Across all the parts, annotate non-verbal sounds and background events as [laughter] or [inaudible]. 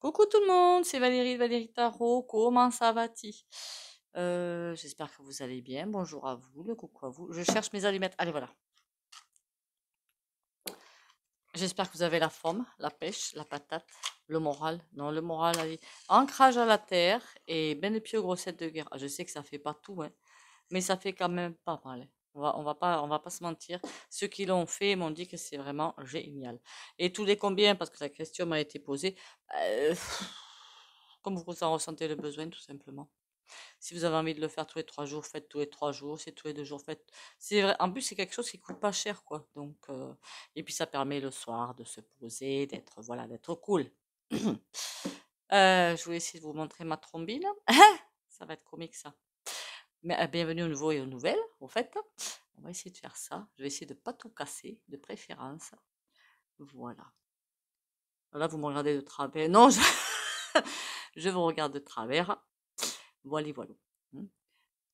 Coucou tout le monde, c'est Valérie de Valérie Tarot. Comment ça va-t-il? Euh, J'espère que vous allez bien. Bonjour à vous, le coucou à vous. Je cherche mes allumettes. Allez, voilà. J'espère que vous avez la forme, la pêche, la patate, le moral. Non, le moral, allez. Ancrage à la terre et ben aux grossettes de guerre. Ah, Je sais que ça fait pas tout, hein, mais ça fait quand même pas mal. On va, on va pas, on va pas se mentir. Ceux qui l'ont fait m'ont dit que c'est vraiment génial. Et tous les combien, parce que la question m'a été posée, [laughs] comme vous en ressentez le besoin, tout simplement. Si vous avez envie de le faire tous les trois jours, faites tous les trois jours. Si tous les deux jours, faites. C'est vrai. En plus, c'est quelque chose qui coûte pas cher, quoi. Donc, et puis ça permet le soir de se poser, d'être, voilà, d'être cool. [clears throat] Euh, je voulais essayer de vous montrer ma trombine. [laughs] ça va être comique, ça. Mais euh, bienvenue au nouveau et aux nouvelles, au fait. On va essayer de faire ça. Je vais essayer de pas tout casser, de préférence. Voilà. Là, vous me regardez de travers. Non, je, [laughs] je vous regarde de travers. Voilà, voilà. Hmm.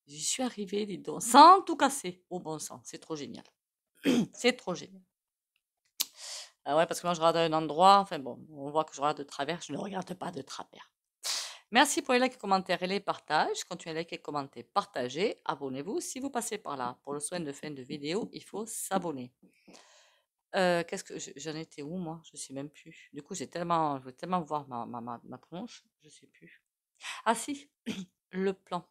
J'y suis arrivée, dis donc, sans tout casser. Au bon sens. C'est trop génial. [clears throat] C'est trop génial. Ah ouais, parce que moi, je regarde à un endroit. Enfin bon, on voit que je regarde de travers. Je ne regarde pas de travers. Merci pour les likes, commentaires et les partages. Continuez à liker, commenter, partager. Abonnez-vous si vous passez par là. Pour le soin de fin de vidéo, il faut s'abonner. Euh, Qu'est-ce que je- j'en étais où moi? Je sais même plus. Du coup, j'ai tellement, je veux tellement voir ma, ma, ma, ma je sais plus. Ah si, [clears throat] le plan.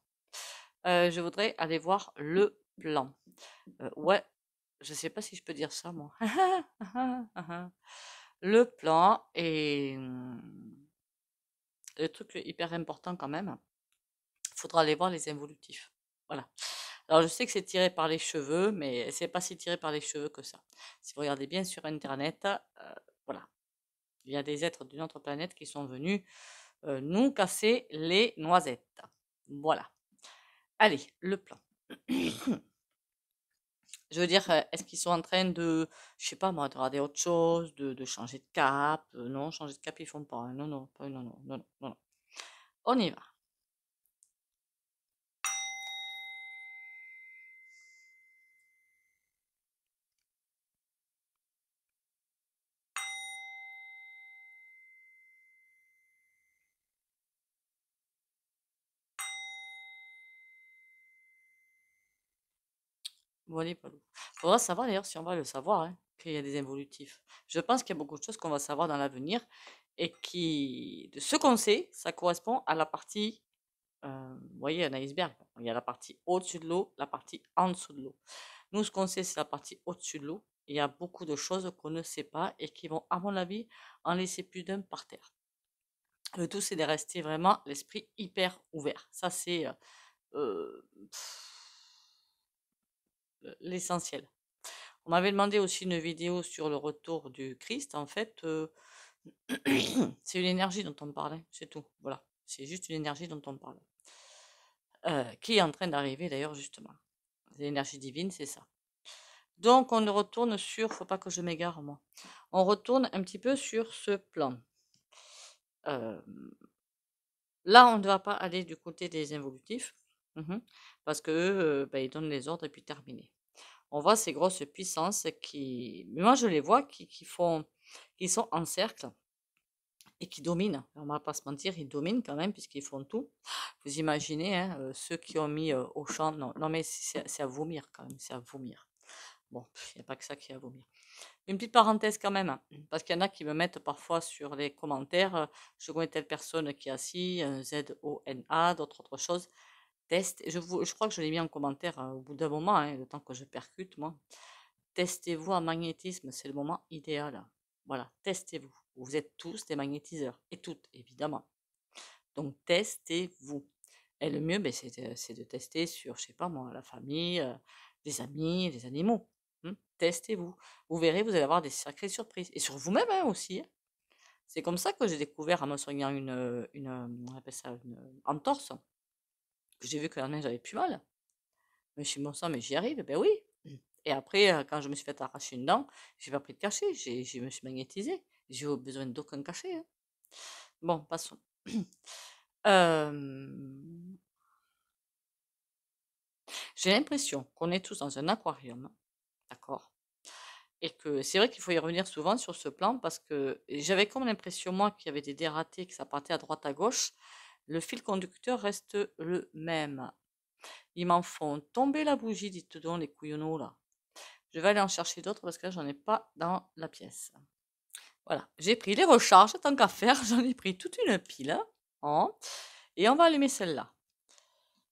Euh, je voudrais aller voir le plan. Euh, ouais, je sais pas si je peux dire ça moi. [laughs] le plan et hum, le truc hyper important quand même. Il faudra aller voir les involutifs. Voilà. Alors je sais que c'est tiré par les cheveux, mais c'est pas si tiré par les cheveux que ça. Si vous regardez bien sur internet, euh, voilà, il y a des êtres d'une autre planète qui sont venus euh, nous casser les noisettes. Voilà. Allez, le plan. [clears throat] Je veux dire, est-ce qu'ils sont en train de, je sais pas moi, de regarder autre chose, de, de changer de cap? Non, changer de cap, ils font pas. hein. Non, non, pas, non, non, non, non. non. On y va. Voilà, voilà. Faudra savoir d'ailleurs si on va le savoir, hein, qu'il y a des involutifs. Je pense qu'il y a beaucoup de choses qu'on va savoir dans l'avenir et qui, de ce qu'on sait, ça correspond à la partie, euh, vous voyez, un iceberg. Il y a la partie au-dessus de l'eau, la partie en dessous de l'eau. Nous, ce qu'on sait, c'est la partie au-dessus de l'eau. Il y a beaucoup de choses qu'on ne sait pas et qui vont, à mon avis, en laisser plus d'un par terre. Le tout, c'est de rester vraiment l'esprit hyper ouvert. Ça, c'est euh, euh, l'essentiel. On m'avait demandé aussi une vidéo sur le retour du Christ. En fait, euh, [clears throat] c'est une énergie dont on parlait, c'est tout. Voilà, c'est juste une énergie dont on parle. Euh, qui est en train d'arriver d'ailleurs, justement. L'énergie divine, c'est ça. Donc, on retourne sur, faut pas que je m'égare moi. On retourne un petit peu sur ce plan. Euh, là, on ne va pas aller du côté des involutifs, mhm, parce que ben, ils donnent les ordres et puis terminé. On voit ces grosses puissances qui, mais moi je les vois qui, qui font, qui sont en cercle et qui dominent. On va pas se mentir, ils dominent quand même puisqu'ils font tout. Vous imaginez, hein, euh, ceux qui ont mis euh, au champ, non, non mais c'est à vomir quand même, c'est à vomir. Bon, il n'y a pas que ça qui est à vomir. Une petite parenthèse quand même, parce qu'il y en a qui me mettent parfois sur les commentaires, euh, je connais telle personne qui a ci, un Z-O-N-A, d'autres autres choses. Test, je, vous, je crois que je l'ai mis en commentaire euh, au bout d'un moment, hein, le temps que je percute, moi. Testez-vous en magnétisme, c'est le moment idéal. Voilà, testez-vous. Vous êtes tous des magnétiseurs, et toutes, évidemment. Donc, testez-vous. Et le mieux, ben, c'est de, c'est de tester sur, je sais pas moi, la famille, euh, les amis, les animaux. hein. Testez-vous. Vous verrez, vous allez avoir des sacrées surprises. Et sur vous-même hein, aussi. C'est comme ça que j'ai découvert en me soignant une, euh, une, euh, on appelle ça une euh, entorse. J'ai vu que la neige j'avais plus mal. Mais je suis bon sang, mais j'y arrive. Ben oui. Et après, euh, quand je me suis fait arracher une dent, j'ai pas pris de cachet. J'ai, je me suis magnétisé. J'ai eu besoin d'aucun cachet. hein. Bon, passons. [clears throat] Euh, j'ai l'impression qu'on est tous dans un aquarium, d'accord? Et que c'est vrai qu'il faut y revenir souvent sur ce plan parce que j'avais comme l'impression, moi, qu'il y avait des dératés, que ça partait à droite, à gauche. Le fil conducteur reste le même. Ils m'en font tomber la bougie, dites donc, les couillonneaux, là. Je vais aller en chercher d'autres parce que là, j'en ai pas dans la pièce. Voilà, j'ai pris les recharges, tant qu'à faire, [laughs] j'en ai pris toute une pile. Hein, et on va allumer celle-là.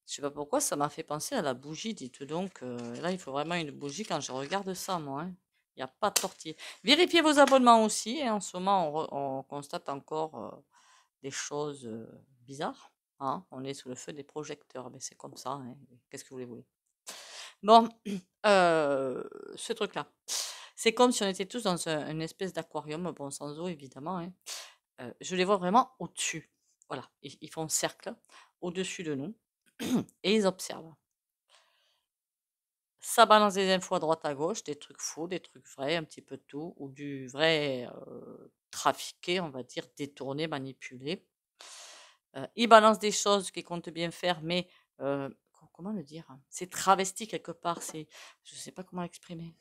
Je sais pas pourquoi, ça m'a fait penser à la bougie, dites donc. Euh, là, il faut vraiment une bougie quand je regarde ça, moi. Hein. Il n'y a pas de tortille. Vérifiez vos abonnements aussi. En ce moment, on, constate encore euh, des choses bizarres. Hein. On est sous le feu des projecteurs. Mais c'est comme ça. Qu'est-ce que vous voulez Bon, [clears throat] ce truc-là. C'est comme si on était tous dans une espèce d'aquarium, bon, sans eau évidemment. je les vois vraiment au-dessus. Voilà, ils, ils font cercle au-dessus de nous [clears throat] et ils observent. Ça balance des infos à droite à gauche, des trucs faux, des trucs vrais, un petit peu de tout, ou du vrai trafiqué, on va dire, détourné, manipulé. ils balancent des choses qu'ils comptent bien faire, mais comment le dire C'est travesti quelque part, c'est, je ne sais pas comment l'exprimer.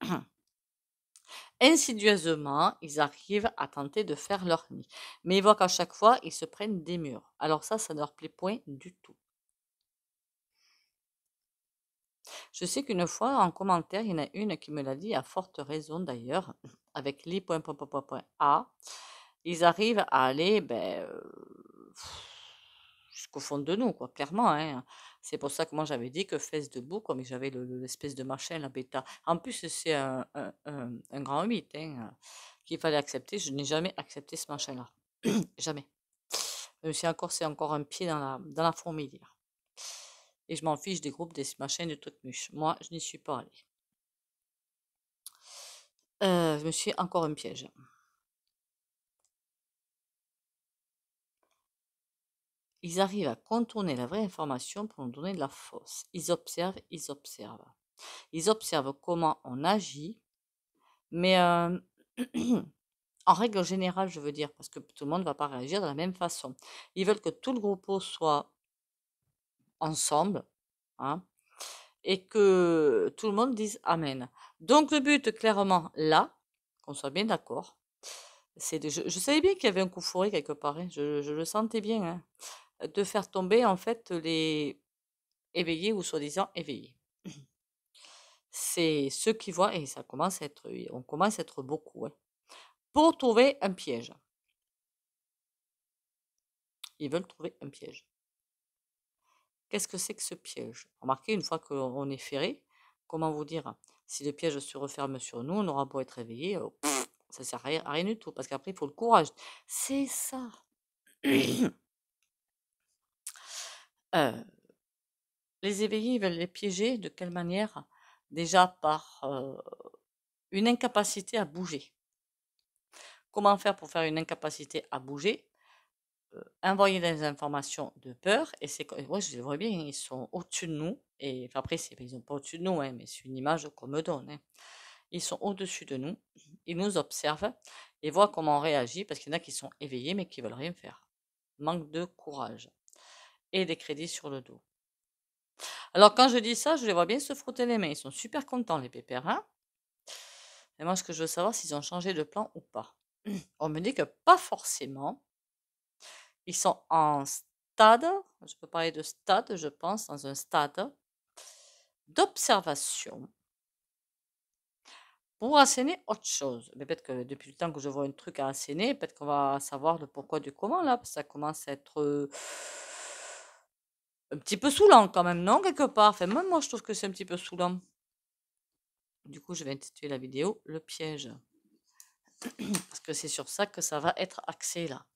[clears throat] Insidieusement, ils arrivent à tenter de faire leur nid. Mais ils voient qu'à chaque fois, ils se prennent des murs. Alors ça, ça ne leur plaît point du tout. Je sais qu'une fois, en commentaire, il y en a une qui me l'a dit, à forte raison d'ailleurs, [laughs] avec li.a. Ils arrivent à aller ben, euh, jusqu'au fond de nous, quoi, clairement. Hein. C'est pour ça que moi j'avais dit que fesse debout, comme j'avais l'espèce de machin, la bêta. En plus, c'est un, grand mythe hein, qu'il fallait accepter. Je n'ai jamais accepté ce machin-là. [clears throat] jamais. C'est encore, c'est encore un pied dans la fourmilière. Et je m'en fiche des groupes, des machins, de trucs muches. Moi, je n'y suis pas allée. Euh, je me suis encore un piège. Ils arrivent à contourner la vraie information pour nous donner de la fausse. Ils observent, ils observent. Ils observent comment on agit, mais euh, [clears throat] en règle générale, je veux dire, parce que tout le monde ne va pas réagir de la même façon. Ils veulent que tout le groupe soit ensemble, hein, et que tout le monde dise Amen. Donc le but, clairement, là, qu'on soit bien d'accord, c'est de, je, savais bien qu'il y avait un coup fourré quelque part, hein, je, le sentais bien. Hein de faire tomber en fait les éveillés ou soi-disant éveillés. C'est ceux qui voient, et ça commence à être, on commence à être beaucoup, pour trouver un piège. Ils veulent trouver un piège. Qu'est-ce que c'est que ce piège? Remarquez, une fois qu'on est ferré, comment vous dire Si le piège se referme sur nous, on aura beau être éveillé, oh, ça ne sert à rien du tout, parce qu'après, il faut le courage. C'est ça. [clears throat] les éveillés, veulent les piéger de quelle manière? Déjà par, une incapacité à bouger. Comment faire pour faire une incapacité à bouger? Envoyer des informations de peur et c'est ouais, je les vois bien, ils sont au-dessus de nous et après c'est ils sont pas au-dessus de nous, hein, mais c'est une image qu'on me donne, hein. Ils sont au-dessus de nous, ils nous observent et voient comment on réagit parce qu'il y en a qui sont éveillés mais qui veulent rien faire. Manque de courage et des crédits sur le dos. Alors quand je dis ça, je les vois bien se frotter les mains. Ils sont super contents, les pépères. Hein et moi, ce que je veux savoir, s'ils ont changé de plan ou pas. [clears throat] On me dit que pas forcément. Ils sont en stade, je peux parler de stade, je pense, dans un stade d'observation pour asséner autre chose. Mais peut-être que depuis le temps que je vois un truc à asséner, peut-être qu'on va savoir le pourquoi du comment là, parce que ça commence à être un petit peu saoulant quand même, non, quelque part? Enfin, même moi, je trouve que c'est un petit peu saoulant. Du coup, je vais intituler la vidéo «Le piège». Parce que c'est sur ça que ça va être axé, là.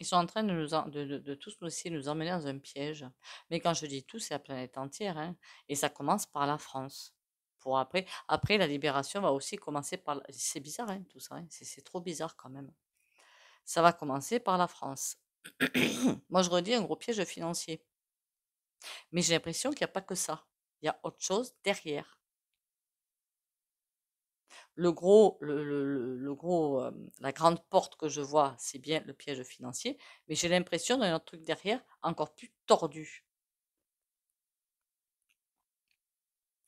Ils sont en train de, nous de, tous de nous emmener dans un piège. Mais quand je dis tout, c'est la planète entière. Hein. Et ça commence par la France. Pour après, après, la libération va aussi commencer par... C'est bizarre, hein, tout ça. Hein. C'est trop bizarre quand même. Ça va commencer par la France. [coughs] Moi, je redis un gros piège financier. Mais j'ai l'impression qu'il n'y a pas que ça. Il y a autre chose derrière. Le gros, la grande porte que je vois, c'est bien le piège financier, mais j'ai l'impression d'un autre truc derrière encore plus tordu.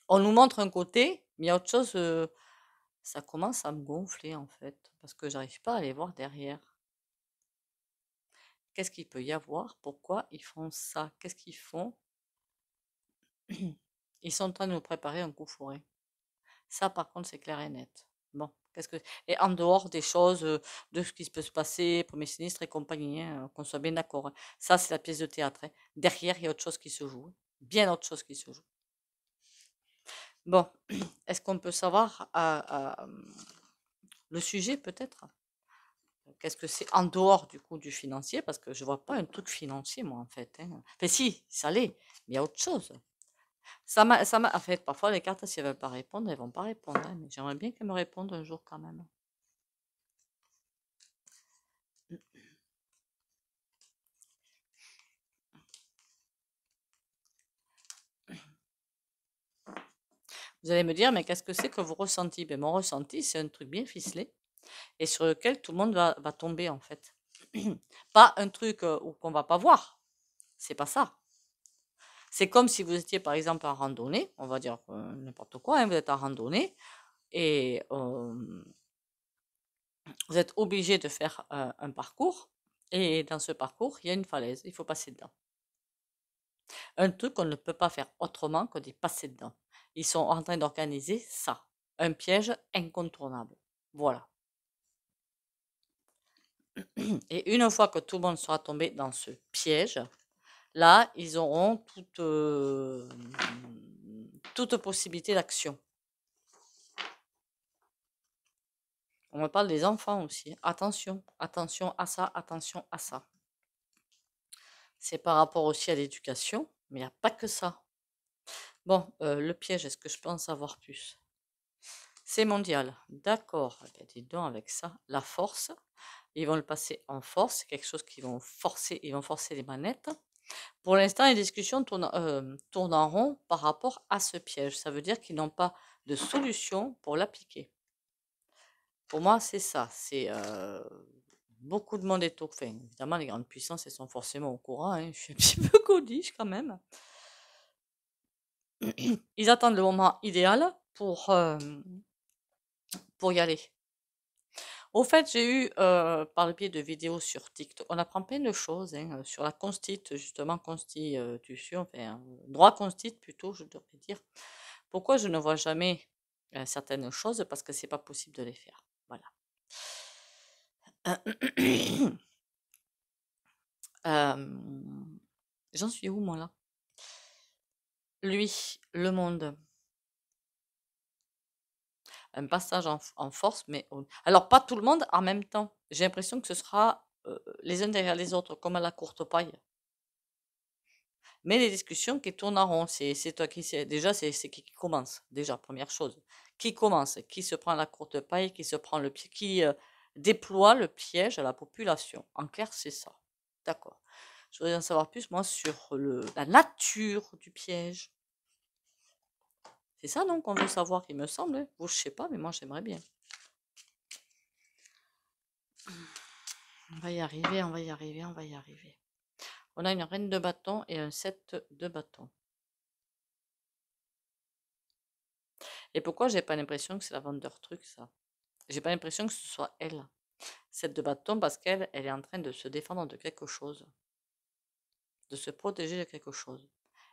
On nous montre un côté, mais il y a autre chose, ça commence à me gonfler en fait, parce que j'arrive pas à aller voir derrière. Qu'est-ce qu'il peut y avoir? Pourquoi ils font ça? Qu'est-ce qu'ils font? [clears throat] Ils sont en train de nous préparer un coup fourré. Ça, par contre, c'est clair et net. Bon, qu'est-ce que et en dehors des choses, de ce qui peut se passer, premier sinistre et compagnie, hein, qu'on soit bien d'accord. hein. Ça, c'est la pièce de théâtre. hein. Derrière, il y a autre chose qui se joue. Bien autre chose qui se joue. Bon, [clears throat] est-ce qu'on peut savoir euh, euh, le sujet peut-être? Qu'est-ce que c'est en dehors du coup du financier? Parce que je vois pas un truc financier, moi, en fait. Enfin, si, ça l'est, mais il y a autre chose. Ça m'a, ça m'a, fait, parfois les cartes, si elles veulent pas répondre, elles vont pas répondre. hein, mais j'aimerais bien qu'elles me répondent un jour quand même. Vous allez me dire, mais qu'est-ce que c'est que vos ressentis? Ben, mon ressenti, c'est un truc bien ficelé et sur lequel tout le monde va, tomber, en fait. [clears throat] Pas un truc euh, qu'on va pas voir. C'est pas ça. C'est comme si vous étiez, par exemple, en randonnée, on va dire euh, n'importe quoi, hein, vous êtes en randonnée et vous êtes obligé de faire un parcours et dans ce parcours, il y a une falaise, il faut passer dedans. Un truc qu'on ne peut pas faire autrement que d'y passer dedans. Ils sont en train d'organiser ça, un piège incontournable. Voilà. Et une fois que tout le monde sera tombé dans ce piège, là, ils auront toute, euh, toute possibilité d'action. On me parle des enfants aussi. Attention, attention à ça, attention à ça. C'est par rapport aussi à l'éducation, mais il n'y a pas que ça. Bon, euh, le piège, est-ce que je peux en savoir plus? C'est mondial. D'accord. Dis donc avec ça, la force. Ils vont le passer en force. C'est quelque chose qui vont forcer, ils vont forcer les manettes. Pour l'instant, les discussions tournent, euh, tournent en rond par rapport à ce piège. Ça veut dire qu'ils n'ont pas de solution pour l'appliquer. Pour moi, c'est ça. C'est euh, beaucoup de monde est au fin. Évidemment, les grandes puissances, elles sont forcément au courant. hein. [laughs] Je suis un petit peu codiche quand même. Ils attendent le moment idéal pour, euh, pour y aller. Au fait, j'ai eu, euh, par le biais de vidéos sur TikTok, on apprend plein de choses hein, euh, sur la constite, justement, constitution, enfin, euh, droit constite plutôt, je devrais dire. Pourquoi je ne vois jamais certaines choses? Parce que c'est pas possible de les faire. Voilà. [coughs] J'en suis où, moi, là? Lui, le monde. Un passage en, force, mais alors pas tout le monde en même temps. J'ai l'impression que ce sera les uns derrière les autres, comme à la courte paille. Mais les discussions qui tournent en rond, c'est toi qui déjà c'est qui qui commence déjà première chose. Qui commence, qui se prend la courte paille, qui se prend le pied, qui déploie le piège à la population. En clair, c'est ça. D'accord. Je voudrais en savoir plus moi sur la nature du piège. C'est ça non qu'on veut savoir, il me semble. hein. Vous, je sais pas, mais moi j'aimerais bien. On va y arriver, on va y arriver, on va y arriver. On a une reine de bâton et un 7 de bâton. Et pourquoi j'ai pas l'impression que c'est la vendeur truc, ça? J'ai pas l'impression que ce soit elle. 7 de bâton parce qu'elle, elle est en train de se défendre de quelque chose, de se protéger de quelque chose.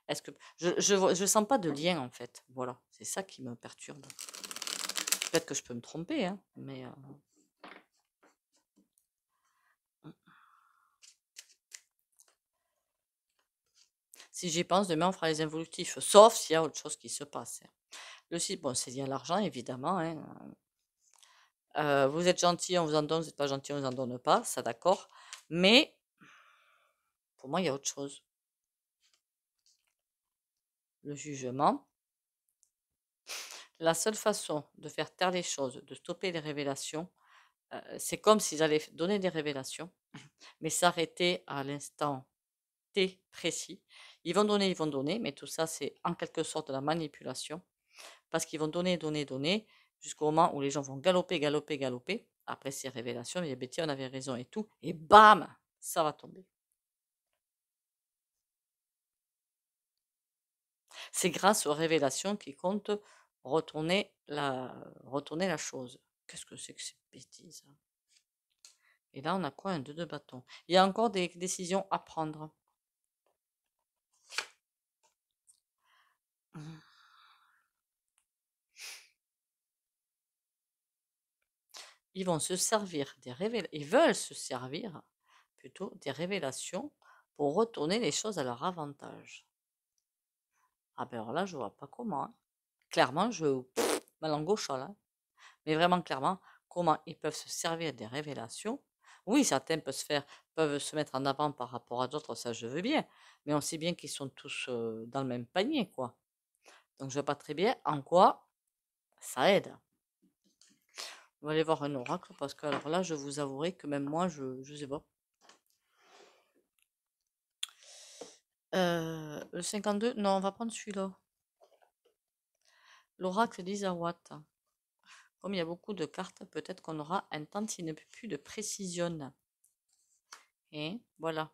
Est-ce que je je sens pas de lien en fait. Voilà, c'est ça qui me perturbe. Peut-être que je peux me tromper, hein, mais euh, si j'y pense, demain on fera les involutifs, sauf s'il y a autre chose qui se passe. hein. Le site, bon, c'est lié à l'argent évidemment. hein. Euh, vous êtes gentil, on vous en donne, vous n'êtes pas gentil, on vous en donne pas, ça d'accord. Mais pour moi, il y a autre chose. Le jugement. La seule façon de faire taire les choses, de stopper les révélations, euh, c'est comme s'ils allaient donner des révélations, [clears throat] mais s'arrêter à l'instant T précis. Ils vont donner, ils vont donner, mais tout ça, c'est en quelque sorte de la manipulation, parce qu'ils vont donner, donner, donner, jusqu'au moment où les gens vont galoper, galoper, galoper. Après ces révélations, ils disent, Betty, on avait raison et tout, et bam, ça va tomber. C'est grâce aux révélations qui comptent retourner la, chose. Qu'est-ce que c'est que ces bêtises hein? Et là, on a quoi? Un 2 de bâton. Il y a encore des décisions à prendre. Ils vont se servir des révélations, ils veulent se servir plutôt des révélations pour retourner les choses à leur avantage. Ah ben alors là, je vois pas comment. Hein. Clairement, je ma langue au là. Mais vraiment clairement, comment ils peuvent se servir des révélations? Oui, certains peuvent se faire, peuvent se mettre en avant par rapport à d'autres, ça je veux bien. Mais on sait bien qu'ils sont tous dans le même panier, quoi. Donc je vois pas très bien en quoi ça aide. On va aller voir un oracle parce que alors là, je vous avouerai que même moi, je ne sais pas. Euh, le 52, non, on va prendre celui-là. L'oracle d'Isawat. Comme il y a beaucoup de cartes, peut-être qu'on aura un tantinet plus de précision. Et voilà.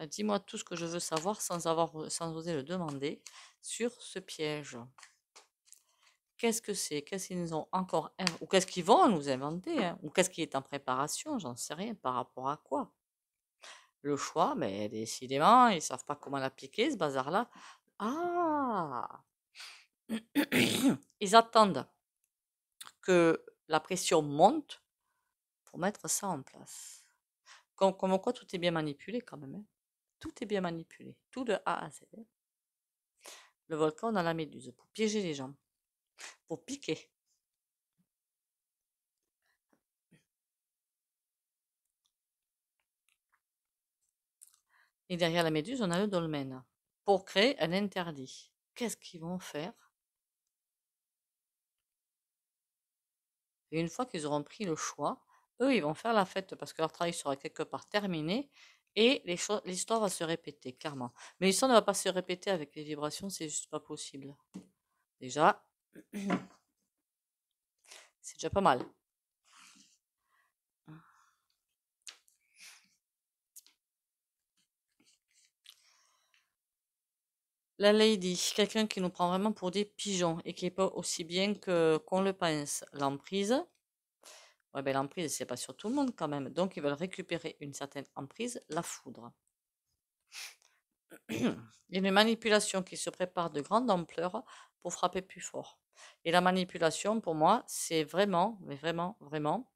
Euh, dis-moi tout ce que je veux savoir sans, avoir, sans oser le demander sur ce piège. Qu'est-ce que c'est? Qu'est-ce qu'ils ont encore ou qu'est-ce qu'ils vont nous inventer hein? ou qu'est-ce qui est en préparation? J'en sais rien par rapport à quoi? Le choix, mais décidément, ils savent pas comment l'appliquer ce bazar-là. Ah [coughs] Ils attendent que la pression monte pour mettre ça en place. Comme, comme quoi tout est bien manipulé quand même. Hein. Tout est bien manipulé. Tout de A à Z. Hein. Le volcan dans la méduse pour piéger les gens. Pour piquer. Et derrière la méduse, on a le dolmen. Pour créer un interdit. Qu'est-ce qu'ils vont faire? Et une fois qu'ils auront pris le choix, eux, ils vont faire la fête parce que leur travail sera quelque part terminé et l'histoire va se répéter, clairement. Mais l'histoire ne va pas se répéter avec les vibrations, c'est juste pas possible. Déjà, [clears throat] c'est déjà pas mal. La lady, quelqu'un qui nous prend vraiment pour des pigeons et qui n'est pas aussi bien que qu'on le pense. L'emprise? Ouais, ben l'emprise, c'est pas sur tout le monde quand même. Donc, ils veulent récupérer une certaine emprise, la foudre. Il y a une manipulation qui se prépare de grande ampleur pour frapper plus fort. Et la manipulation, pour moi, c'est vraiment, mais vraiment, vraiment.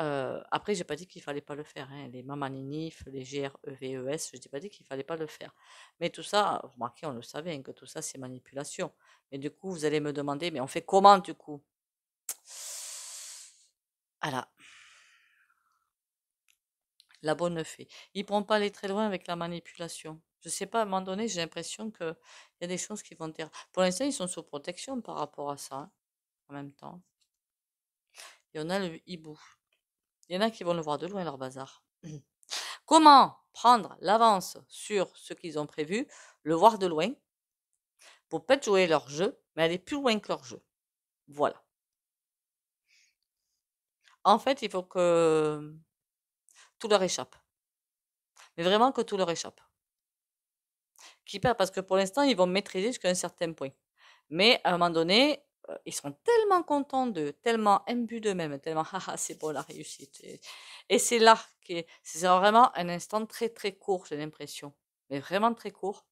Euh, après, j'ai pas dit qu'il fallait pas le faire. Hein. Les mamaninif, les GREVES, je n'ai pas dit qu'il fallait pas le faire. Mais tout ça, remarquez, on le savait, hein, que tout ça, c'est manipulation. Mais du coup, vous allez me demander, mais on fait comment du coup? Voilà. La bonne fée. Ils ne pourront pas aller très loin avec la manipulation. Je sais pas, à un moment donné, j'ai l'impression qu'il y a des choses qui vont dire. Pour l'instant, ils sont sous protection par rapport à ça, hein, en même temps. Il y en a le hibou. Il y en a qui vont le voir de loin, leur bazar. [clears throat] Comment prendre l'avance sur ce qu'ils ont prévu, le voir de loin, pour peut-être jouer leur jeu, mais aller plus loin que leur jeu? Voilà. En fait, il faut que tout leur échappe. Mais vraiment que tout leur échappe. Qui parce que pour l'instant, ils vont maîtriser jusqu'à un certain point. Mais à un moment donné, ils sont tellement contents d'eux, tellement imbus d'eux-mêmes, tellement haha, c'est beau la réussite. Et c'est là que c'est vraiment un instant très très court, j'ai l'impression, mais vraiment très court,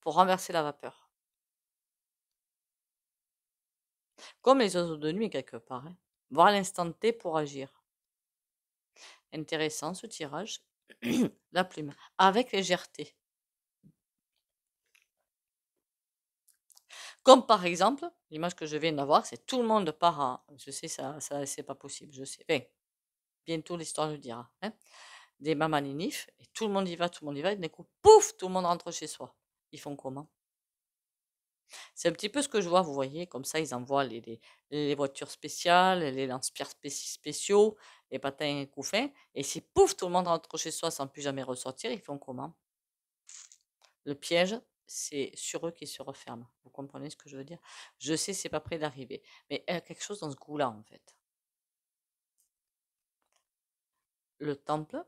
pour renverser la vapeur. Comme les oiseaux de nuit quelque part, hein. voir l'instant T pour agir. Intéressant ce tirage. [clears throat] la plume, avec légèreté. Comme par exemple, l'image que je viens d'avoir, c'est tout le monde part à. Je sais, ça, ça c'est pas possible, je sais. bientôt l'histoire le dira. Hein. Des mamaninifs, et tout le monde y va, tout le monde y va, et d'un coup, pouf, tout le monde rentre chez soi. Ils font comment? C'est un petit peu ce que je vois, vous voyez, comme ça, ils envoient les, les, voitures spéciales, les lance-pierres spéciaux, les patins et couffins, et si pouf, tout le monde rentre chez soi sans plus jamais ressortir, ils font comment? Le piège, c'est sur eux qui se referment. Vous comprenez ce que je veux dire? Je sais, c'est pas près d'arriver, mais il y a quelque chose dans ce goût-là, en fait. Le temple.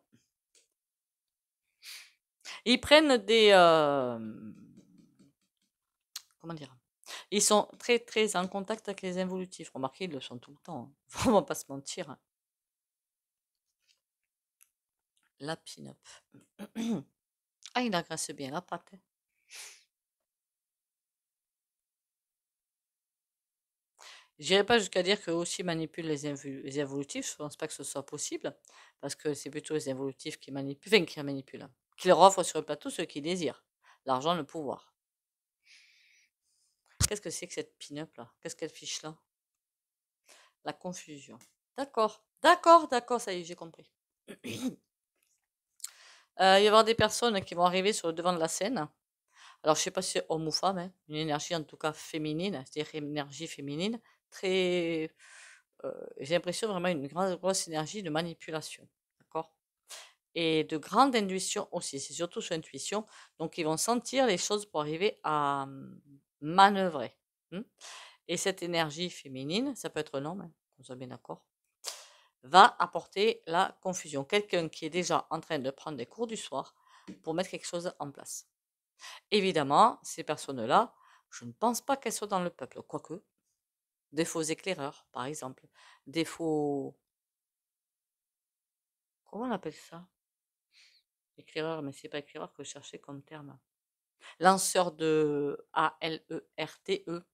Ils prennent des, comment dire? Ils sont très très en contact avec les involutifs. Remarquez, ils le sont tout le temps. hein. [laughs] Faut pas se mentir. La pin-up. [clears throat] Ah, il agresse bien la pâte. hein. J'irai pas jusqu'à dire qu'eux aussi manipulent les, les évolutifs. Je pense pas que ce soit possible. Parce que c'est plutôt les évolutifs qui manipulent, qui manipulent, hein, qui leur offrent sur le plateau ce qu'ils désirent. L'argent, le pouvoir. Qu'est-ce que c'est que cette pin-up là? Qu'est-ce qu'elle fiche là? La confusion. D'accord. D'accord, d'accord, ça y est, j'ai compris. [coughs] Euh, il va y avoir des personnes qui vont arriver sur le devant de la scène. Alors, je sais pas si c'est homme ou femme, hein, une énergie en tout cas féminine, c'est-à-dire énergie féminine, très. j'ai l'impression vraiment une grande, grosse énergie de manipulation. D'accord? Et de grande intuition aussi, c'est surtout sur intuition. Donc, ils vont sentir les choses pour arriver à hum, manœuvrer. hmm. Et cette énergie féminine, ça peut être un homme, hein, qu'on soit bien d'accord, va apporter la confusion. Quelqu'un qui est déjà en train de prendre des cours du soir pour mettre quelque chose en place. Évidemment, ces personnes-là, je ne pense pas qu'elles soient dans le peuple, quoique. Des faux éclaireurs, par exemple. Des faux... Comment on appelle ça? Éclaireur, mais c'est pas éclaireur que je cherchais comme terme. Lanceur de A-L-E-R-T-E.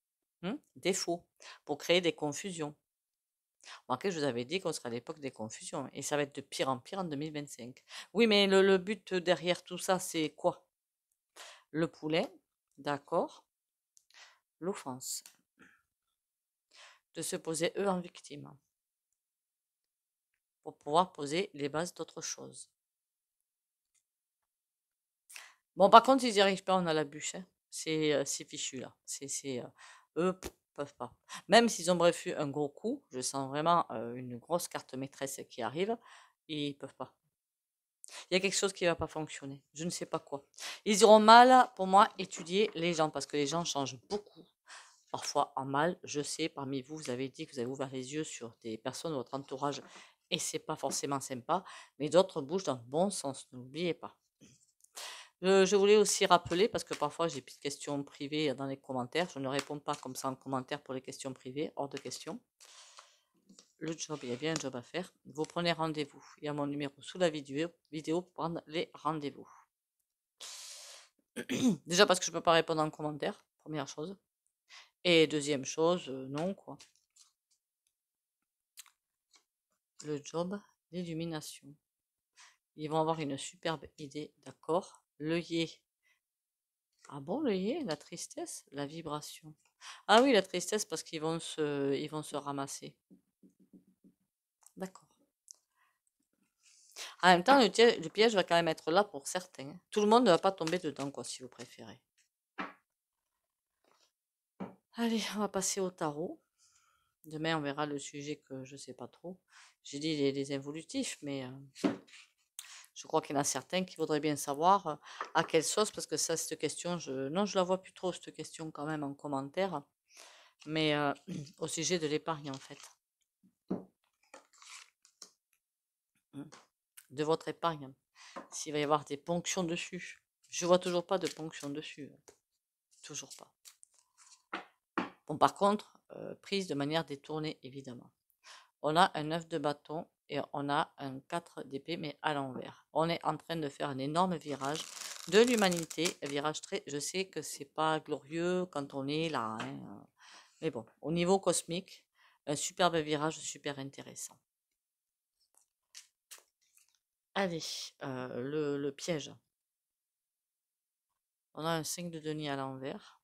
hein, Des faux. Pour créer des confusions. Remarquez, je vous avais dit qu'on serait à l'époque des confusions. Et ça va être de pire en pire en 2025. Oui, mais le but derrière tout ça, c'est quoi? Le poulet, d'accord. L'offense. De se poser eux en victime. Pour pouvoir poser les bases d'autre chose. Bon, par contre, ils n'y arrivent pas, on a la bûche. hein. C'est euh, fichu là. C'est, euh, eux peuvent pas. Même s'ils ont bref eu un gros coup, je sens vraiment euh, une grosse carte maîtresse qui arrive, ils peuvent pas. Il y a quelque chose qui va pas fonctionner. Je ne sais pas quoi. Ils auront mal, pour moi, étudier les gens parce que les gens changent beaucoup. Parfois en mal, je sais, parmi vous, vous avez dit que vous avez ouvert les yeux sur des personnes de votre entourage et c'est pas forcément sympa, mais d'autres bougent dans le bon sens, n'oubliez pas. Euh, je voulais aussi rappeler, parce que parfois j'ai plus de questions privées dans les commentaires, je ne réponds pas comme ça en commentaire pour les questions privées, hors de question. Le job, il y a bien un job à faire. Vous prenez rendez-vous. Il y a mon numéro sous la vidéo, vidéo pour prendre les rendez-vous. [clears throat] Déjà parce que je ne peux pas répondre en commentaire, première chose. Et deuxième chose, euh, non quoi. Le job, l'illumination. Ils vont avoir une superbe idée, d'accord L'œillet. Ah bon, l'œillet La tristesse La vibration. Ah oui, la tristesse parce qu'ils vont se, ils vont se ramasser. D'accord. En même temps, le, tie- le piège va quand même être là pour certains. hein. Tout le monde ne va pas tomber dedans, quoi, si vous préférez. Allez, on va passer au tarot. Demain, on verra le sujet que je sais pas trop. J'ai dit les, les involutifs, mais euh, je crois qu'il y en a certains qui voudraient bien savoir euh, à quelle sauce, parce que ça, cette question, non, je la vois plus trop, cette question, quand même, en commentaire. Mais euh, [clears throat] au sujet de l'épargne, en fait. De votre épargne. S'il va y avoir des ponctions dessus. Je vois toujours pas de ponctions dessus. hein. Toujours pas. Bon, par contre, prise de manière détournée, évidemment. On a un 9 de bâton et on a un 4 d'épée, mais à l'envers. On est en train de faire un énorme virage de l'humanité. Virage très. Je sais que c'est pas glorieux quand on est là. hein, Mais bon, au niveau cosmique, un superbe virage super intéressant. Allez, le, le piège. On a un 5 de denier à l'envers.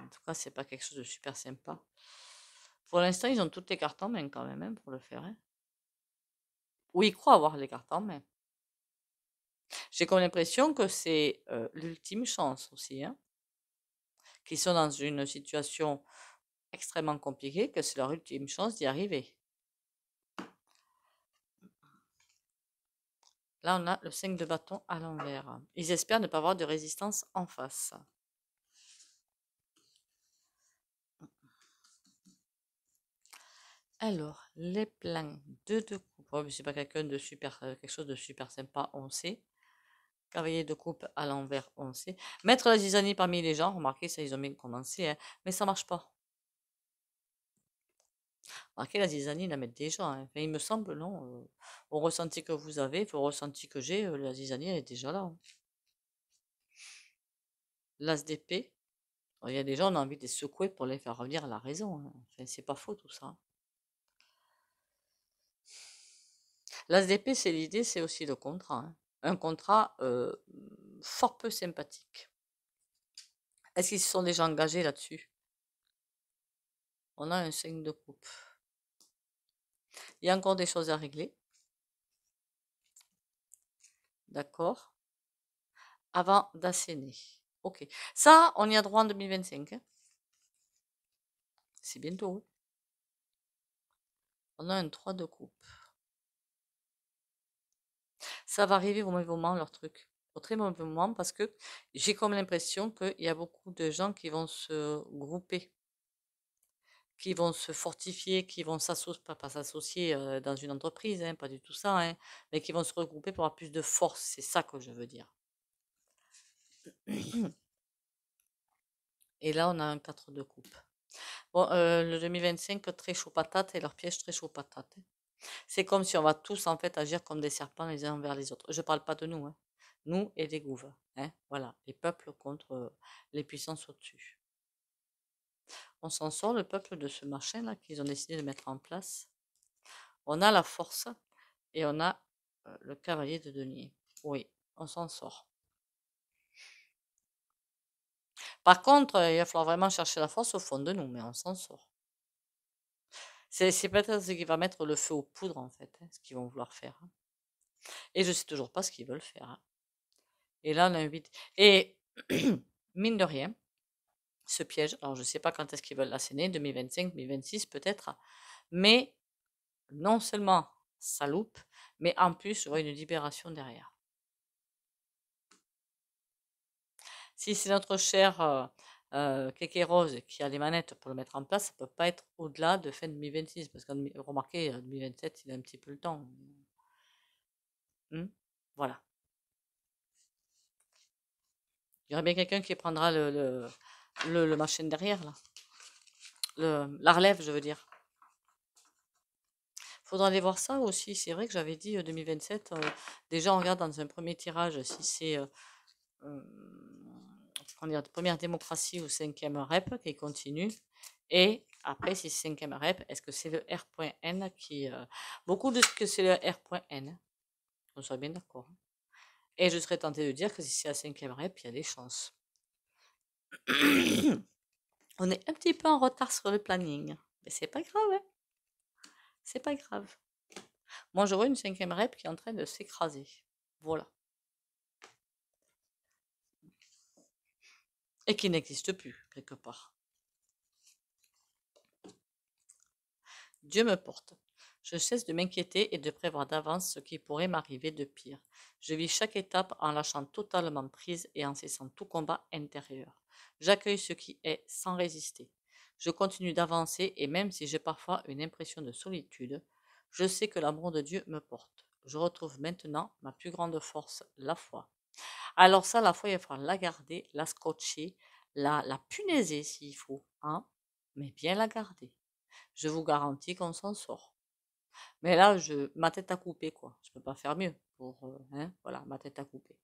En tout cas, c'est pas quelque chose de super sympa. Pour l'instant, ils ont toutes les cartes en main quand même hein, pour le faire. hein. Ou ils croient avoir les cartes en main. J'ai comme l'impression que c'est euh, l'ultime chance aussi. Hein, qu'ils sont dans une situation extrêmement compliquée, que c'est leur ultime chance d'y arriver. Là, on a le 5 de bâton à l'envers. Ils espèrent ne pas avoir de résistance en face. Alors, les plans 2 de coupe. Ouais, mais c'est pas quelqu'un de super, euh, quelque chose de super sympa, on sait. Cavalier de coupe à l'envers, on sait. Mettre la zizanie parmi les gens, remarquez, ça, ils ont bien commencé, hein, mais ça marche pas. Remarquez, la zizanie, la mettre déjà. Hein. il me semble, non, euh, au ressenti que vous avez, au ressenti que j'ai, euh, la zizanie, elle est déjà là. Hein. L'as d'épée, il y a des gens, on a envie de les secouer pour les faire revenir à la raison. Hein. Enfin, c'est pas faux tout ça. L'as d'épée, c'est l'idée, c'est aussi le contrat. Hein. Un contrat euh, fort peu sympathique. Est-ce qu'ils se sont déjà engagés là-dessus? On a un signe de coupe. Il y a encore des choses à régler. D'accord Avant d'asséner. Ok. Ça, on y a droit en 2025. Hein. C'est bientôt. Hein. On a un 3 de coupe. Ça va arriver au mauvais moment, leur truc. Au très mauvais moment, parce que j'ai comme l'impression qu'il y a beaucoup de gens qui vont se grouper, qui vont se fortifier, qui vont s'associer, pas, s'associer euh, dans une entreprise, hein, pas du tout ça, hein, mais qui vont se regrouper pour avoir plus de force. C'est ça que je veux dire. [coughs] Et là, on a un 4 de coupe. Bon, euh, le 2025, très chaud patate et leur piège très chaud patate. C'est comme si on va tous en fait agir comme des serpents les uns envers les autres. Je ne parle pas de nous, hein. nous et des gouves. Hein. Voilà, les peuples contre les puissances au-dessus. On s'en sort, le peuple, de ce machin-là qu'ils ont décidé de mettre en place. On a la force et on a le cavalier de denier. Oui, on s'en sort. Par contre, il va falloir vraiment chercher la force au fond de nous, mais on s'en sort. C'est peut-être ce qui va mettre le feu aux poudres, en fait, hein, ce qu'ils vont vouloir faire. Hein. Et je sais toujours pas ce qu'ils veulent faire. Hein. Et là, on invite. Et [clears throat] mine de rien, ce piège, alors je ne sais pas quand est-ce qu'ils veulent l'asséner, 2025, 2026 peut-être, mais non seulement ça loupe, mais en plus, vois une libération derrière. Si c'est notre cher euh, euh, Rose qui a les manettes pour le mettre en place, ça peut pas être au-delà de fin 2026, parce que remarquez, 2027, il a un petit peu le temps. Hmm? Voilà. Il y aurait bien quelqu'un qui prendra le, le, le, machin derrière, là. Le, la relève, je veux dire. Faudra aller voir ça aussi. C'est vrai que j'avais dit 2027. Euh, déjà, on regarde dans un premier tirage si c'est euh, première démocratie ou cinquième rep qui continue. Et après, si c'est cinquième rep, est-ce que c'est le R.N qui. Euh, beaucoup de ce que c'est le R.N. On soit bien d'accord. Hein. Et je serais tenté de dire que si c'est la cinquième rep, il y a des chances. [coughs] On est un petit peu en retard sur le planning. Mais c'est pas grave. Hein c'est pas grave. Moi, vois une cinquième rep qui est en train de s'écraser. Voilà. Et qui n'existe plus quelque part. Dieu me porte. Je cesse de m'inquiéter et de prévoir d'avance ce qui pourrait m'arriver de pire. Je vis chaque étape en lâchant totalement prise et en cessant tout combat intérieur. J'accueille ce qui est sans résister. Je continue d'avancer et même si j'ai parfois une impression de solitude, je sais que l'amour de Dieu me porte. Je retrouve maintenant ma plus grande force, la foi. Alors ça, la foi, il va falloir la garder, la scotcher, la, la punaiser s'il faut, hein, mais bien la garder. Je vous garantis qu'on s'en sort. Mais là, je, ma tête à couper, quoi. Je peux pas faire mieux pour, euh, hein, voilà, ma tête à couper.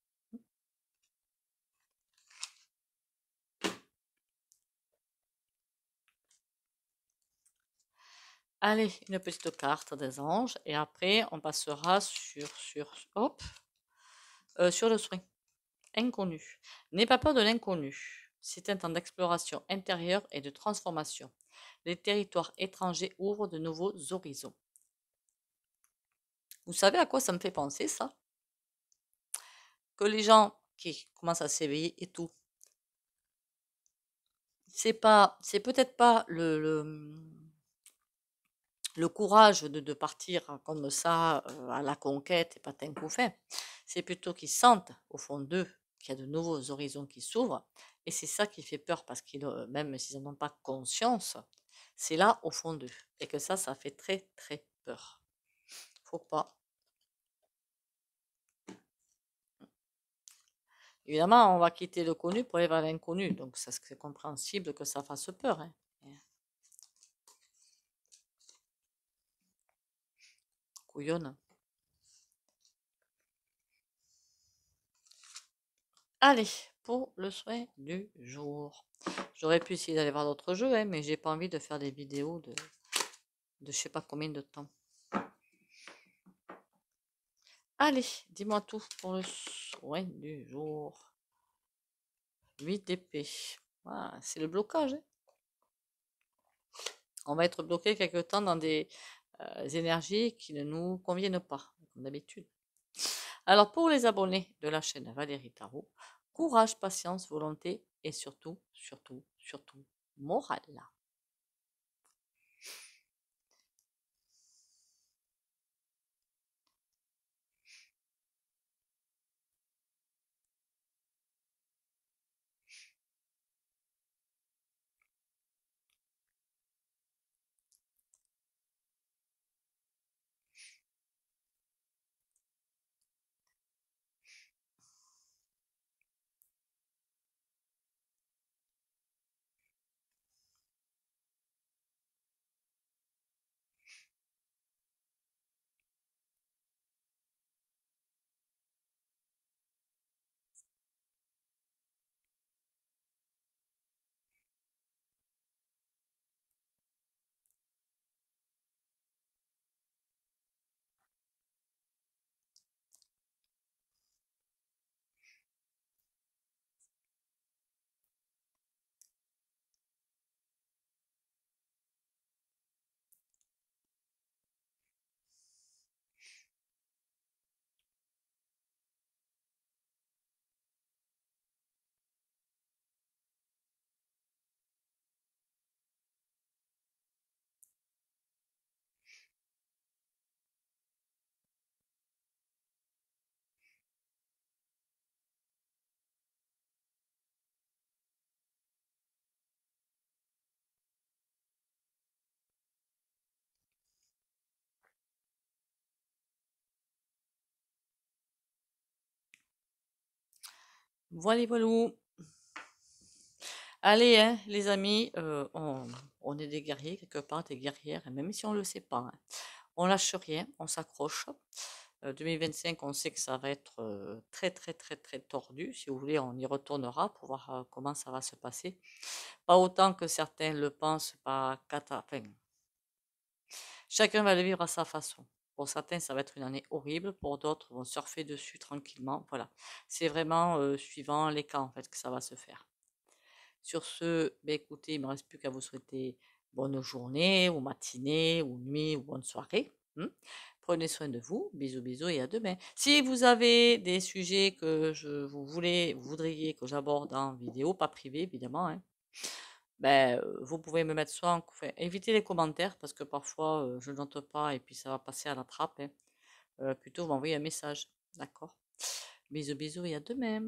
Allez, une petite carte des anges et après on passera sur sur hop euh, sur le soin inconnu. N'aie pas peur de l'inconnu. C'est un temps d'exploration intérieure et de transformation. Les territoires étrangers ouvrent de nouveaux horizons. Vous savez à quoi ça me fait penser ça? Que les gens qui commencent à s'éveiller et tout, c'est peut-être pas le, courage de, partir comme ça euh, à la conquête et pas un coup fait. C'est plutôt qu'ils sentent au fond d'eux qu'il y a de nouveaux horizons qui s'ouvrent. Et c'est ça qui fait peur parce qu'ils, même s'ils n'en ont pas conscience, c'est là au fond d'eux. Et que ça, ça fait très très peur. Faut pas. Évidemment, on va quitter le connu pour aller vers l'inconnu, donc c'est compréhensible que ça fasse peur. Hein. Allez, pour le soin du jour. J'aurais pu essayer d'aller voir d'autres jeux, hein, mais j'ai pas envie de faire des vidéos de, de je sais pas combien de temps. Allez, dis-moi tout pour le soin du jour. 8 d'épée. c'est le blocage. Hein. On va être bloqué quelque temps dans des énergies qui ne nous conviennent pas, comme d'habitude. Alors pour les abonnés de la chaîne Valérie Tarot, courage, patience, volonté et surtout, surtout, surtout, morale. Voilà, voilà. Allez, hein, les amis, euh, on, est des guerriers, quelque part, des guerrières, même si on ne le sait pas. Hein. On lâche rien, on s'accroche. 2025, euh, on sait que ça va être euh, très, très, très, très tordu. Si vous voulez, on y retournera pour voir comment ça va se passer. Pas autant que certains le pensent, pas cata... chacun va le vivre à sa façon. Pour certains, ça va être une année horrible. Pour d'autres, vont surfer dessus tranquillement. Voilà. C'est vraiment euh, suivant les cas, en fait, que ça va se faire. Sur ce, ben, écoutez, il ne me reste plus qu'à vous souhaiter bonne journée, ou matinée, ou nuit, ou bonne soirée. Hein. Prenez soin de vous. Bisous, bisous et à demain. Si vous avez des sujets que je vous voulez, vous voudriez que j'aborde en vidéo, pas privé évidemment, hein, ben, vous pouvez me mettre soit en... Enfin, évitez les commentaires parce que parfois je ne note pas et puis ça va passer à la trappe. Hein. plutôt, vous un message. D'accord Bisous, bisous et à demain.